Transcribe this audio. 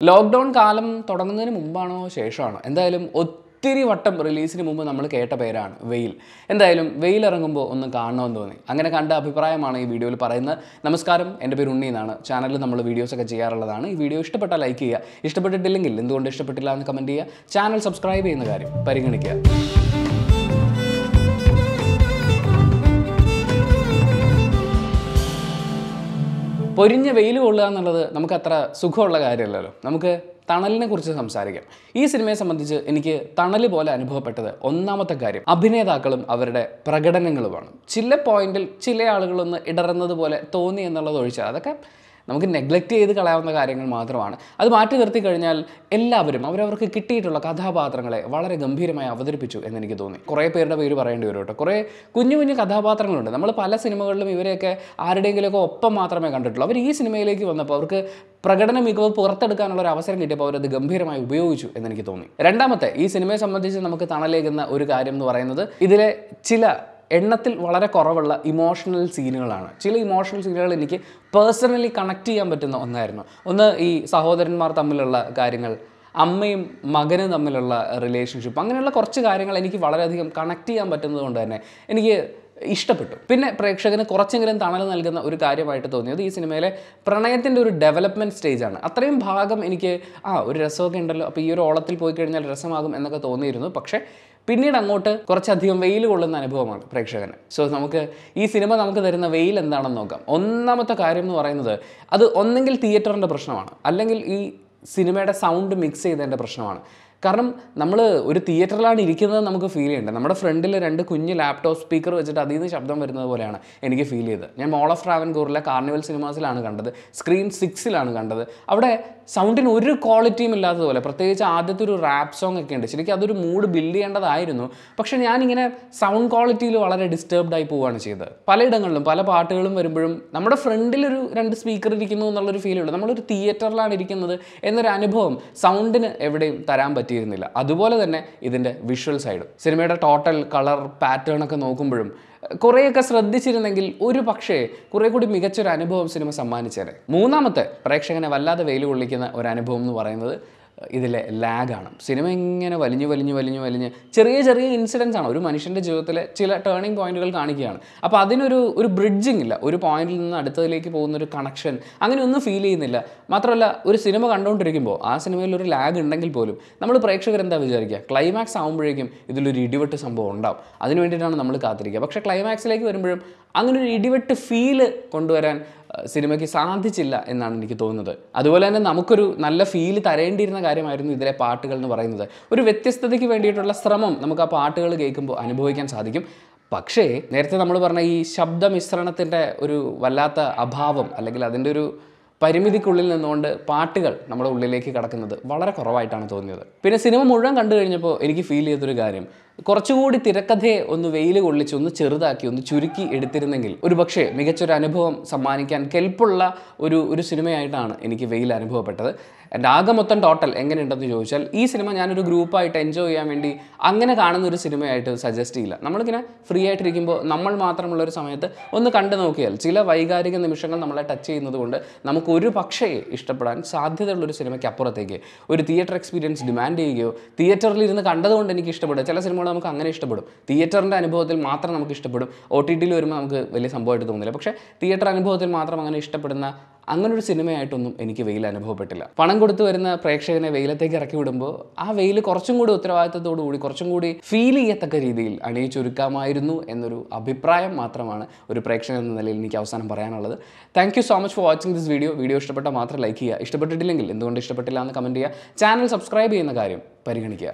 Lockdown കാലം തുടങ്ങുന്നതിന് മുമ്പാണോ ശേഷമാണോ? എന്തായാലും ഒത്തിരി വട്ടം റിലീസിന് മുമ്പ് നമ്മൾ കേട്ട പേരാണ് വെയിൽ. എന്തായാലും വെയിൽ ഇറങ്ങുമ്പോൾ ഒന്ന് കാണണമെന്ന് തോന്നി. അങ്ങനെ കണ്ട അഭിപ്രായമാണ് ഈ വീഡിയോയിൽ പറയുന്നത്. നമസ്കാരം. എന്റെ പേര് ഉണ്ണി എന്നാണ്. ചാനലിൽ നമ്മൾ വീഡിയോസൊക്കെ ചെയ്യാറുള്ളതാണ്. ഈ വീഡിയോ ഇഷ്ടപ്പെട്ടാൽ ലൈക്ക് ചെയ്യുക. ഇഷ്ടപ്പെട്ടിട്ടില്ലെങ്കിൽ എന്തുകൊണ്ട് ഇഷ്ടപ്പെട്ടില്ല എന്ന് കമന്റ് ചെയ്യുക. ചാനൽ സബ്സ്ക്രൈബ് ചെയ്യുന്ന കാര്യം പരിഗണിക്കുക. പൊരിഞ്ഞ വെയിൽ കൊള്ളുക എന്നുള്ളത് നമുക്ക് അത്ര സുഖമുള്ള കാര്യമല്ലല്ലോ. നമുക്ക് തണലിനെ കുറിച്ച് സംസാരിക്കാം. ഈ സിനിമയെ സംബന്ധിച്ച് എനിക്ക് തണൽ പോലെ അനുഭവപ്പെട്ടത് ഒന്നാമത്തെ കാര്യം അഭിനേതാക്കളും അവരുടെ പ്രകടനങ്ങളുമാണ്. ചില പോയിന്റിൽ ചില ആളുകളൊന്ന് ഇടറുന്നത് പോലെ തോന്നി എന്നുള്ളത് ഒഴിച്ചാൽ അതൊക്കെ നമുക്ക് നെഗ്ലക്റ്റ് ചെയ്ത് കളയാവുന്ന കാര്യങ്ങൾ മാത്രമാണ്. അത് മാറ്റി നിർത്തി കഴിഞ്ഞാൽ എല്ലാവരും അവരവർക്ക് കിട്ടിയിട്ടുള്ള കഥാപാത്രങ്ങളെ വളരെ ഗംഭീരമായി അവതരിപ്പിച്ചു എന്ന് എനിക്ക് തോന്നി. കുറേ പേരുടെ പേര് പറയേണ്ടി വരും കേട്ടോ. കുറേ കുഞ്ഞു കുഞ്ഞു കഥാപാത്രങ്ങളുണ്ട്. നമ്മൾ പല സിനിമകളിലും ഇവരെയൊക്കെ ആരുടെയെങ്കിലുമൊക്കെ ഒപ്പം മാത്രമേ കണ്ടിട്ടുള്ളൂ. അവർ ഈ സിനിമയിലേക്ക് വന്നപ്പോൾ അവർക്ക് പ്രകടന മികവ് പുറത്തെടുക്കാനുള്ള ഒരു അവസരം കിട്ടിയപ്പോൾ അവരത് ഗംഭീരമായി ഉപയോഗിച്ചു എന്ന് എനിക്ക് തോന്നി. രണ്ടാമത്തെ ഈ സിനിമയെ സംബന്ധിച്ച് നമുക്ക് തണലേകുന്ന ഒരു കാര്യം എന്ന് പറയുന്നത് ഇതിലെ ചില എണ്ണത്തിൽ വളരെ കുറവുള്ള ഇമോഷണൽ സീനുകളാണ് ചില ഇമോഷണൽ സീനുകൾ എനിക്ക് പേഴ്സണലി കണക്ട് ചെയ്യാൻ പറ്റുന്ന ഒന്നായിരുന്നു. ഒന്ന് ഈ സഹോദരന്മാർ തമ്മിലുള്ള കാര്യങ്ങൾ അമ്മയും മകനും തമ്മിലുള്ള റിലേഷൻഷിപ്പ് അങ്ങനെയുള്ള കുറച്ച് കാര്യങ്ങൾ എനിക്ക് വളരെയധികം കണക്ട് ചെയ്യാൻ പറ്റുന്നത് കൊണ്ട് തന്നെ എനിക്ക് ഇഷ്ടപ്പെട്ടു. പിന്നെ പ്രേക്ഷകന് കുറച്ചെങ്കിലും തണൽ നൽകുന്ന ഒരു കാര്യമായിട്ട് തോന്നിയത് ഈ സിനിമയിലെ പ്രണയത്തിന്റെ ഒരു ഡെവലപ്മെന്റ് സ്റ്റേജാണ് അത്രയും ഭാഗം എനിക്ക് ആ ഒരു രസമൊക്കെ ഉണ്ടല്ലോ അപ്പോൾ ഈ ഒരു ഓളത്തിൽ പോയി കഴിഞ്ഞാൽ രസമാകും എന്നൊക്കെ തോന്നിയിരുന്നു. പക്ഷേ പിന്നീട് അങ്ങോട്ട് കുറച്ചധികം വെയിൽ കൊള്ളുന്ന അനുഭവമാണ് പ്രേക്ഷകന്. സോ നമുക്ക് ഈ സിനിമ നമുക്ക് തരുന്ന വെയിൽ എന്താണെന്ന് നോക്കാം. ഒന്നാമത്തെ കാര്യം എന്ന് പറയുന്നത് അത് ഒന്നെങ്കിൽ തിയേറ്ററിന്റെ പ്രശ്നമാണ്. അല്ലെങ്കിൽ ഈ സിനിമയുടെ സൗണ്ട് മിക്സ് ചെയ്തതിന്റെ പ്രശ്നമാണ്. കാരണം നമ്മൾ ഒരു തിയേറ്ററിലാണ് ഇരിക്കുന്നത് നമുക്ക് ഫീൽ ചെയ്യേണ്ടത് നമ്മുടെ ഫ്രണ്ടിൽ രണ്ട് കുഞ്ഞ് ലാപ്ടോപ്പ് സ്പീക്കർ വെച്ചിട്ട് അതിൽ നിന്ന് ശബ്ദം വരുന്നത് പോലെയാണ് എനിക്ക് ഫീൽ ചെയ്തത്. ഞാൻ മോൾ ഓഫ് ട്രാവൻകൂറിലെ കാർണിവൽ സിനിമാസിലാണ് കണ്ടത്. സ്ക്രീൻ സിക്സിലാണ് കണ്ടത്. അവിടെ സൗണ്ടിന് ഒരു ക്വാളിറ്റിയും ഇല്ലാത്തതുപോലെ പ്രത്യേകിച്ച് ആദ്യത്തെ ഒരു റാപ്പ് സോങ് ഒക്കെ ഉണ്ട്. ശരിക്കും അതൊരു മൂഡ് ബിൽഡ് ചെയ്യേണ്ടതായിരുന്നു. പക്ഷേ ഞാനിങ്ങനെ സൗണ്ട് ക്വാളിറ്റിയിൽ വളരെ ഡിസ്റ്റർബ്ഡ് ആയി പോവുകയാണ് ചെയ്തത്. പലയിടങ്ങളിലും പല പാട്ടുകളും വരുമ്പോഴും നമ്മുടെ ഫ്രണ്ടിലൊരു രണ്ട് സ്പീക്കർ ഇരിക്കുന്നു എന്നുള്ളൊരു ഉണ്ട് നമ്മളൊരു തിയേറ്ററിലാണ് ഇരിക്കുന്നത് എന്നൊരു അനുഭവം സൗണ്ടിന് എവിടെയും തരാൻ പറ്റിയിരുന്നില്ല. അതുപോലെ തന്നെ ഇതിന്റെ വിഷ്വൽ സൈഡും സിനിമയുടെ ടോട്ടൽ കളർ പാറ്റേൺ ഒക്കെ നോക്കുമ്പോഴും കുറേയൊക്കെ ശ്രദ്ധിച്ചിരുന്നെങ്കിൽ ഒരു പക്ഷേ കുറേ കൂടി മികച്ചൊരു അനുഭവം സിനിമ സമ്മാനിച്ചേനെ. മൂന്നാമത്തെ പ്രേക്ഷകനെ വല്ലാതെ വെയിൽ കൊള്ളിക്കുന്ന ഒരു അനുഭവം എന്ന് പറയുന്നത് ഇതിലെ ലാഗാണ് സിനിമ ഇങ്ങനെ വലിഞ്ഞു വലിഞ്ഞു വലിഞ്ഞു വലിഞ്ഞ് ചെറിയ ചെറിയ ഇൻസിഡൻസ് ആണ്. ഒരു മനുഷ്യന്റെ ജീവിതത്തിലെ ചില ടേണിംഗ് പോയിന്റുകൾ കാണിക്കുകയാണ്. അപ്പോൾ അതിനൊരു ഒരു ബ്രിഡ്ജിങ് ഇല്ല. ഒരു പോയിന്റിൽ നിന്ന് അടുത്തതിലേക്ക് പോകുന്ന ഒരു കണക്ഷൻ അങ്ങനെ ഒന്നും ഫീൽ ചെയ്യുന്നില്ല. മാത്രമല്ല ഒരു സിനിമ കണ്ടുകൊണ്ടിരിക്കുമ്പോൾ ആ സിനിമയിൽ ഒരു ലാഗ് ഉണ്ടെങ്കിൽ പോലും നമ്മൾ പ്രേക്ഷകർ എന്താ വിചാരിക്കുക? ക്ലൈമാക്സ് ആകുമ്പോഴേക്കും ഇതിലൊരു ഇടിവെട്ട് സംഭവം ഉണ്ടാവും. അതിന് വേണ്ടിയിട്ടാണ് നമ്മൾ കാത്തിരിക്കുക. പക്ഷേ ക്ലൈമാക്സിലേക്ക് വരുമ്പോഴും അങ്ങനെ ഒരു ഇടിവെട്ട് ഫീൽ കൊണ്ടുവരാൻ സിനിമയ്ക്ക് സാധിച്ചില്ല എന്നാണ് എനിക്ക് തോന്നുന്നത്. അതുപോലെ തന്നെ നമുക്കൊരു നല്ല ഫീൽ തരേണ്ടിയിരുന്ന കാര്യമായിരുന്നു ഇതിലെ പാട്ടുകൾ എന്ന് പറയുന്നത്. ഒരു വ്യത്യസ്തതയ്ക്ക് വേണ്ടിയിട്ടുള്ള ശ്രമം നമുക്ക് ആ പാട്ടുകൾ കേൾക്കുമ്പോൾ അനുഭവിക്കാൻ സാധിക്കും. പക്ഷേ നേരത്തെ നമ്മൾ പറഞ്ഞ ഈ ശബ്ദമിശ്രണത്തിന്റെ ഒരു വല്ലാത്ത അഭാവം അല്ലെങ്കിൽ അതിന്റെ ഒരു പരിമിതിക്കുള്ളിൽ നിന്നുകൊണ്ട് പാട്ടുകൾ നമ്മുടെ ഉള്ളിലേക്ക് കടക്കുന്നത് വളരെ കുറവായിട്ടാണ് തോന്നിയത്. പിന്നെ സിനിമ മുഴുവൻ കണ്ടു കഴിഞ്ഞപ്പോൾ എനിക്ക് ഫീൽ ചെയ്തൊരു കാര്യം കുറച്ചുകൂടി തിരക്കഥയെ ഒന്ന് വെയിൽ കൊള്ളിച്ച് ഒന്ന് ചെറുതാക്കി ഒന്ന് ചുരുക്കി എടുത്തിരുന്നെങ്കിൽ ഒരു പക്ഷേ മികച്ചൊരു അനുഭവം സമ്മാനിക്കാൻ കെൽപ്പുള്ള ഒരു ഒരു സിനിമയായിട്ടാണ് എനിക്ക് വെയിൽ അനുഭവപ്പെട്ടത്. എന്റെ ആകെ മൊത്തം ടോട്ടൽ എങ്ങനെയുണ്ടെന്ന് ചോദിച്ചാൽ ഈ സിനിമ ഞാനൊരു ഗ്രൂപ്പായിട്ട് എൻജോയ് ചെയ്യാൻ വേണ്ടി അങ്ങനെ കാണുന്ന ഒരു സിനിമയായിട്ട് സജസ്റ്റ് ചെയ്യില്ല. നമ്മളിങ്ങനെ ഫ്രീ ആയിട്ടിരിക്കുമ്പോൾ നമ്മൾ മാത്രമുള്ള ഒരു സമയത്ത് ഒന്ന് കണ്ടു നോക്കിയാൽ ചില വൈകാരിക നിമിഷങ്ങൾ നമ്മളെ ടച്ച് ചെയ്യുന്നത് കൊണ്ട് നമുക്ക് ഒരു പക്ഷേ ഇഷ്ടപ്പെടാൻ സാധ്യതയുള്ളൊരു സിനിമയ്ക്ക് അപ്പുറത്തേക്ക് ഒരു തിയേറ്റർ എക്സ്പീരിയൻസ് ഡിമാൻഡ് ചെയ്യുകയോ തിയേറ്ററിൽ ഇരുന്ന് കണ്ടതുകൊണ്ട് എനിക്ക് ഇഷ്ടപ്പെടുക ചില സിനിമകൾ നമുക്ക് അങ്ങനെ ഇഷ്ടപ്പെടും. തിയേറ്ററിന്റെ അനുഭവത്തിൽ മാത്രം നമുക്ക് ഇഷ്ടപ്പെടും. ഒ ടി ടിയിൽ വരുമ്പോൾ നമുക്ക് വലിയ സംഭവമായിട്ട് തോന്നില്ല. പക്ഷേ തിയേറ്റർ അനുഭവത്തിൽ മാത്രം അങ്ങനെ ഇഷ്ടപ്പെടുന്ന അങ്ങനെ ഒരു സിനിമയായിട്ടൊന്നും എനിക്ക് വെയിൽ അനുഭവപ്പെട്ടില്ല. പണം കൊടുത്തു വരുന്ന പ്രേക്ഷകനെ വെയിലത്തേക്ക് ഇറക്കി വിടുമ്പോൾ ആ വെയിൽ കുറച്ചും കൂടി ഉത്തരവാദിത്തത്തോടു കൂടി കുറച്ചും കൂടി ഫീൽ ചെയ്യത്തക്ക രീതിയിൽ അണിയിച്ചൊരുക്കാമായിരുന്നു എന്നൊരു അഭിപ്രായം മാത്രമാണ് ഒരു പ്രേക്ഷകൻ എന്ന നിലയിൽ എനിക്ക് അവസാനം പറയാനുള്ളത്. Thank so much for watching this video video ഇഷ്ടപ്പെട്ടാൽ മാത്രം ലൈക്ക് ചെയ്യുക. ഇഷ്ടപ്പെട്ടിട്ടില്ലെങ്കിൽ എന്തുകൊണ്ട് ഇഷ്ടപ്പെട്ടില്ല എന്ന് കമന്റ് ചെയ്യുക. ചാനൽ സബ്സ്ക്രൈബ് ചെയ്യുന്ന കാര്യം പരിഗണിക്കുക.